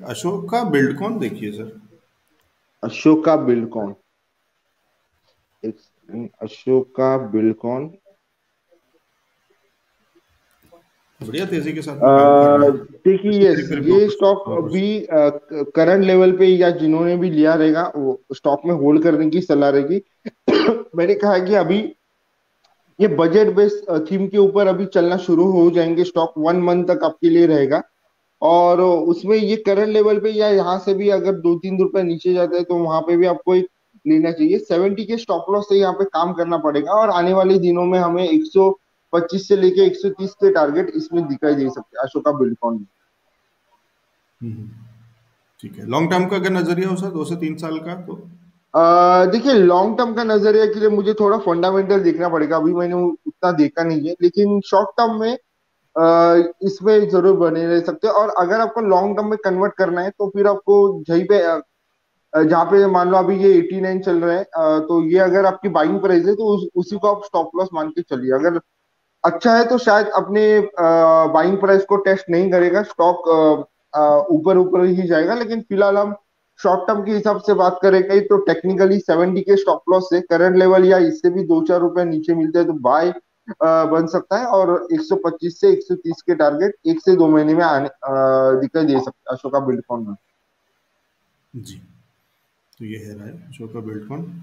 अशोका बिल्डकॉन देखिए सर? अशोका बिल्डकॉन अशोका बिल्डकॉन बढ़िया तेज़ी के साथ देखिए ये ये स्टॉक अभी करंट लेवल पे या जिन्होंने भी लिया रहेगा वो स्टॉक में होल्ड करने की सलाह रहेगी। मैंने कहा कि अभी ये बजट बेस्ड थीम के ऊपर अभी चलना शुरू हो जाएँगे स्टॉक वन मंथ तक आपके लिए रहेगा। और उसमें ये करंट लेवल पे या यहाँ से भी अगर दो तीन रुपए नीचे जाता है तो वहाँ पे भी आपको एक लेना चाहिए। सेवेंटी के स्टॉप लॉस से यहाँ पे काम करना पड़ेगा और आने वाले दिनों में हमें एक सौ पच्चीस से लेके एक सौ तीस के टारगेट इसमें दिखाई दे सकते हैं अशोका बिल्डकॉन में। हम्म, ठीक है। लॉन्ग टर्म का अगर नज़रिया हो सर दो से तीन साल का तो? देखिए लॉन्ग टर्म का नज़रिया के लिए मुझे थोड़ा फंडामेंटल देखना पड़ेगा। अभी मैंने उतना देखा नहीं है लेकिन शॉर्ट टर्म में इसमें ज़रूर बने रह सकते हैं। और अगर आपको लॉन्ग टर्म में कन्वर्ट करना है तो फिर आपको जहीं पे जहाँ पे मान लो अभी ये 89 चल रहा है तो ये अगर आपकी बाइंग प्राइस है तो उस, उसी को आप स्टॉप लॉस मान के चलिए। अगर अच्छा है तो शायद अपने बाइंग प्राइस को टेस्ट नहीं करेगा स्टॉक ऊपर ऊपर ही जाएगा। लेकिन फ़िलहाल हम शॉर्ट टर्म के हिसाब से बात करेंगे तो टेक्निकली सेवेंटी के स्टॉप लॉस से करंट लेवल या इससे भी दो चार रुपए नीचे मिलते हैं तो बाय बन सकता है और 125 से 130 के टारगेट एक से दो महीने में आने दिखाई दे सकते अशोका बिल्डकॉन में। जी तो ये है अशोका बिल्डकॉन